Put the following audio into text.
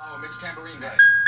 Oh, Mr. Tambourine guy.